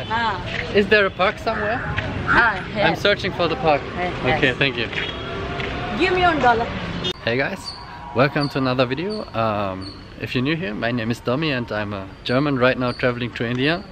Ah, Is there a park somewhere? ah, I'm searching for the park. Yes, Okay, thank you. Give me one dollar. Hey guys, welcome to another video. Um, if you're new here, my name is Domi and I'm a German right now traveling to India.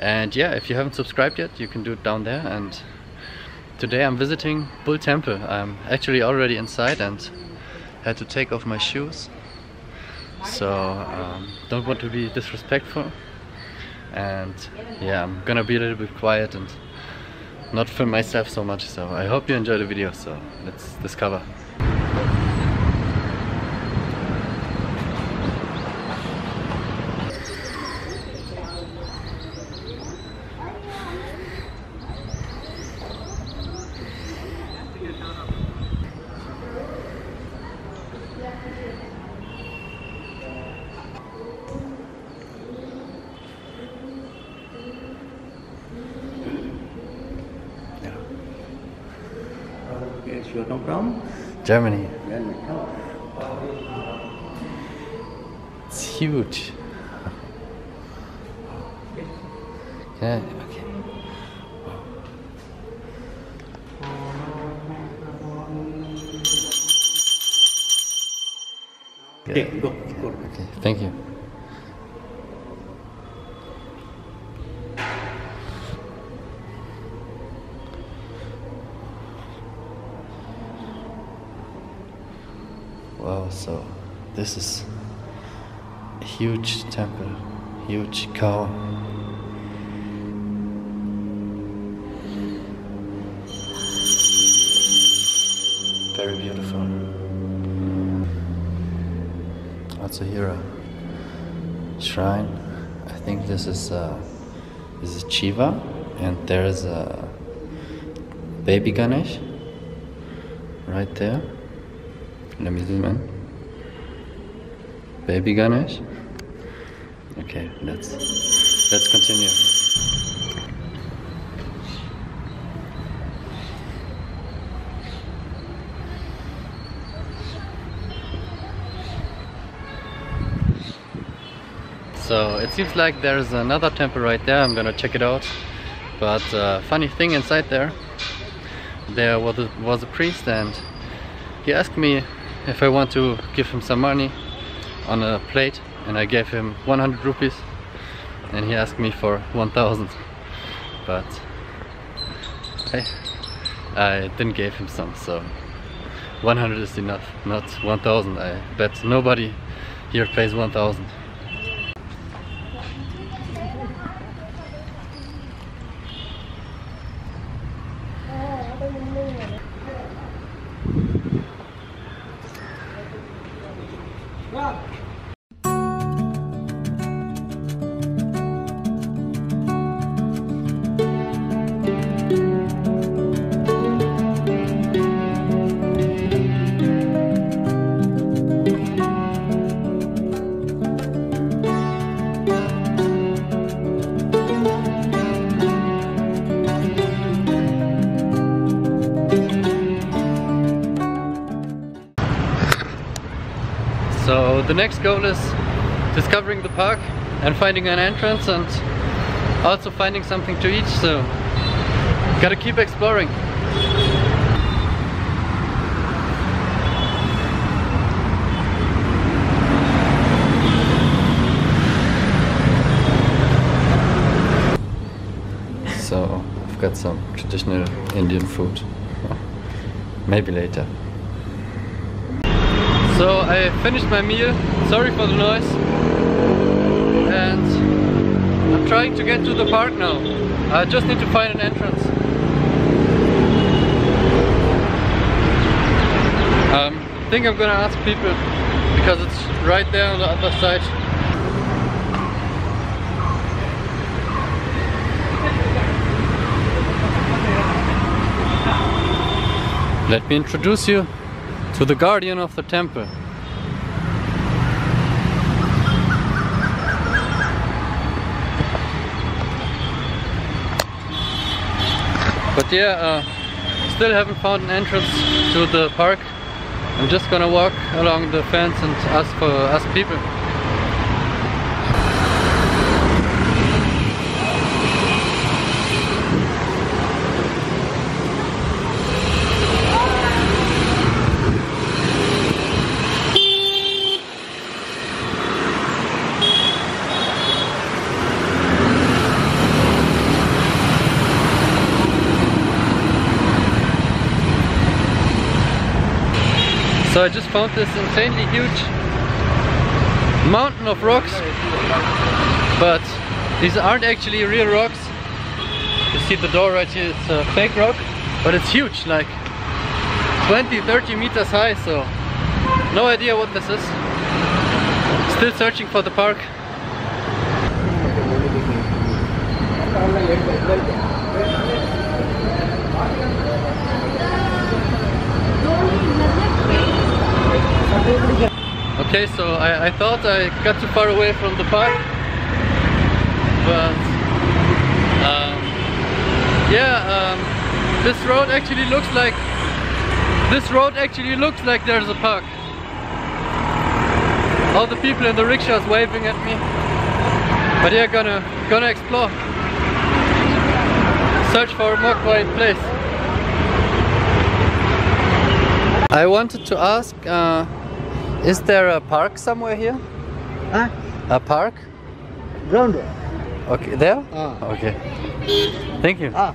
And yeah, if you haven't subscribed yet, you can do it down there. And today I'm visiting Bull Temple. I'm actually already inside and had to take off my shoes. So um, don't want to be disrespectful. And yeah, I'm gonna be a little bit quiet and not film myself so much. So I hope you enjoy the video. So let's discover. Yes, you come from? Germany. It's huge. yeah, okay. Okay, go, go. Okay, thank you. Wow, so this is a huge temple, huge cow. Very beautiful. Here a shrine. I think this is uh, this is Shiva, and there is a baby Ganesh right there. Let me zoom in. Baby Ganesh. Okay, let's let's continue. So it seems like there's another temple right there. I'm gonna check it out. But uh, funny thing inside there, there was a, was a priest and he asked me if I want to give him some money on a plate and I gave him 100 rupees and he asked me for 1000 but I, I didn't give him some so 100 is enough not 1000 I bet nobody here pays 1000 The next goal is discovering the park and finding an entrance and also finding something to eat so gotta keep exploring. So I've got some traditional Indian food. Maybe later. So I finished my meal, sorry for the noise. And I'm trying to get to the park now. I just need to find an entrance. Um, I think I'm gonna ask people because it's right there on the other side. Let me introduce you to the guardian of the temple. But yeah, uh, still haven't found an entrance to the park. I'm just gonna walk along the fence and ask for ask people. So I just found this insanely huge mountain of rocks, but these aren't actually real rocks. You see the door right here, it's a fake rock, but it's huge, like 20, 30 meters high, so no idea what this is. Still searching for the park. Okay, so I, I thought I got too far away from the park, but um, yeah, um, this road actually looks like this road actually looks like there's a park. All the people in the rickshaws waving at me, but yeah, gonna gonna explore, search for a more quiet place. I wanted to ask. Uh, is there a park somewhere here? Huh? A park? Ground. Okay, there? Ah. Okay. Thank you. Ah.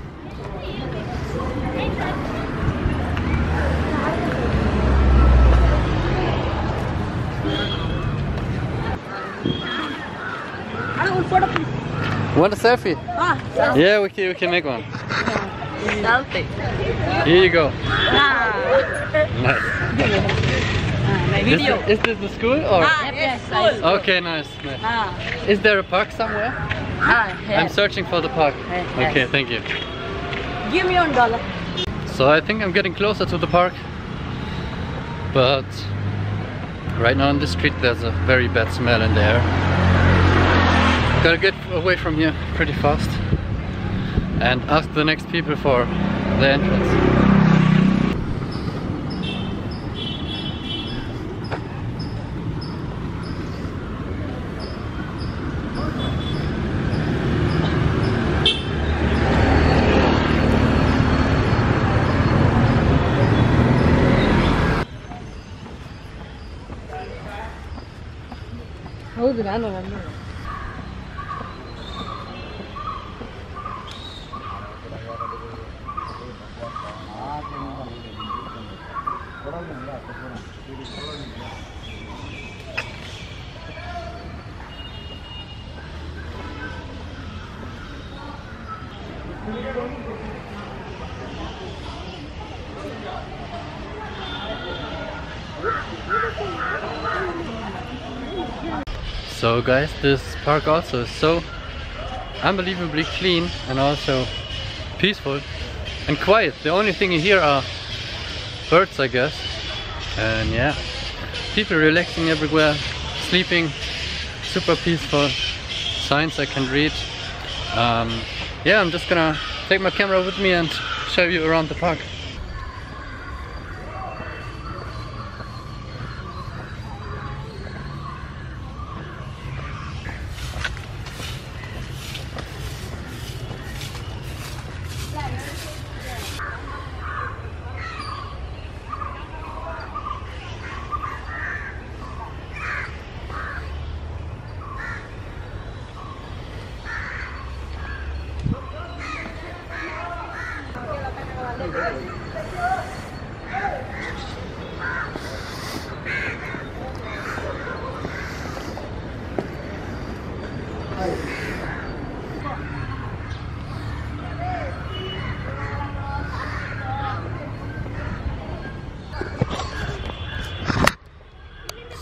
Ano, un photo please. Want a selfie? Ah, Yeah, we can, we can make one. selfie. Here you go. Ah, Nice. My Is, video. this- is this the school or? Ah, yes, cool. Okay, nice, nice. Ah, Is there a park somewhere? ah, yes. I'm searching for the park. Yes, Okay, thank you. Give me one dollar. So I think I'm getting closer to the park. But right now on the street there's a very bad smell in the air. Gotta get away from here pretty fast and ask the next people for the entrance. ಹೌದು ನಾನು ನಾನು So guys, this park also is so unbelievably clean and also peaceful and quiet. The only thing you hear are birds, I guess. And yeah, people relaxing everywhere, sleeping, super peaceful. Signs I can read. Um, yeah, I'm just gonna take my camera with me and show you around the park.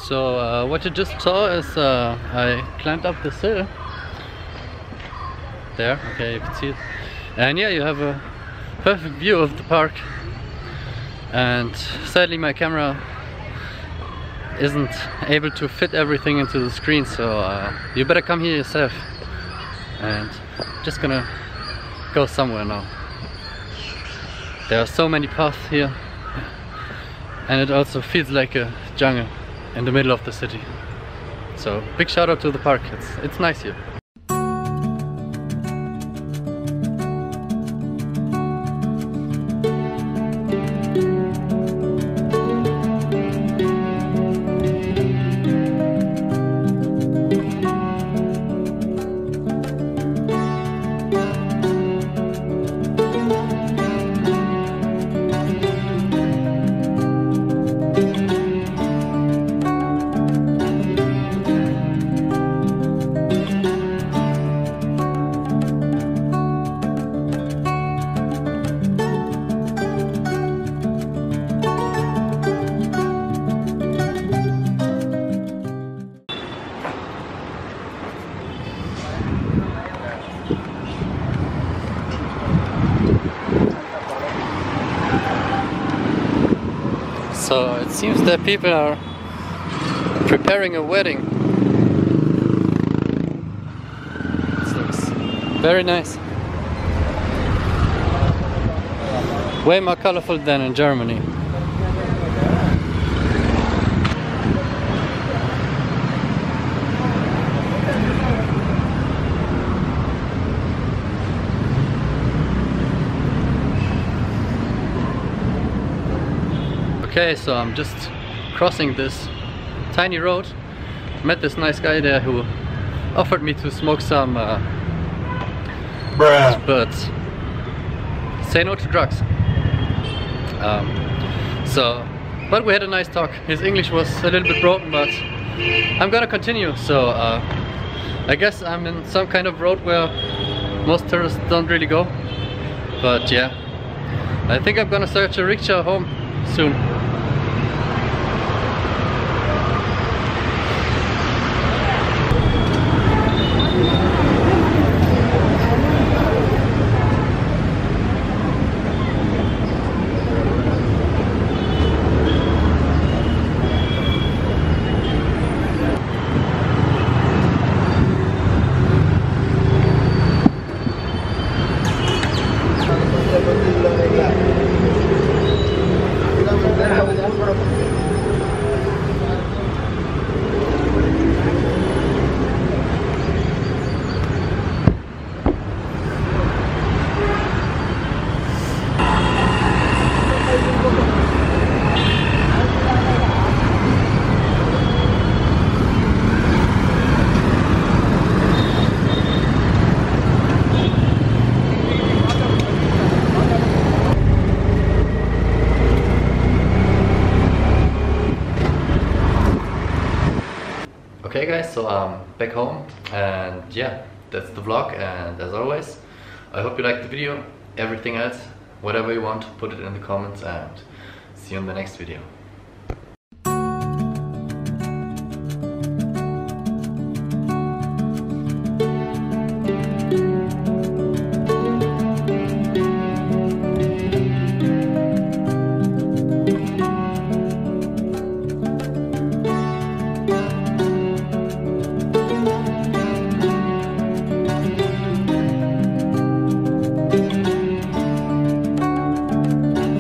So uh, what you just saw is uh, I climbed up this hill. There, okay, you can see it. And yeah, you have a perfect view of the park. And sadly my camera isn't able to fit everything into the screen, so uh, you better come here yourself. And just gonna go somewhere now. There are so many paths here. And it also feels like a jungle in the middle of the city. So big shout out to the park. It's it's nice here. Seems that people are preparing a wedding. This looks very nice. Way more colorful than in Germany. Okay, so I'm just crossing this tiny road. Met this nice guy there who offered me to smoke some uh, but say no to drugs. Um, so, but we had a nice talk. His English was a little bit broken, but I'm gonna continue. So, uh, I guess I'm in some kind of road where most tourists don't really go. But yeah, I think I'm gonna search a rickshaw home soon. So I'm back home and yeah, that's the vlog and as always, I hope you liked the video. Everything else, whatever you want, put it in the comments and see you in the next video.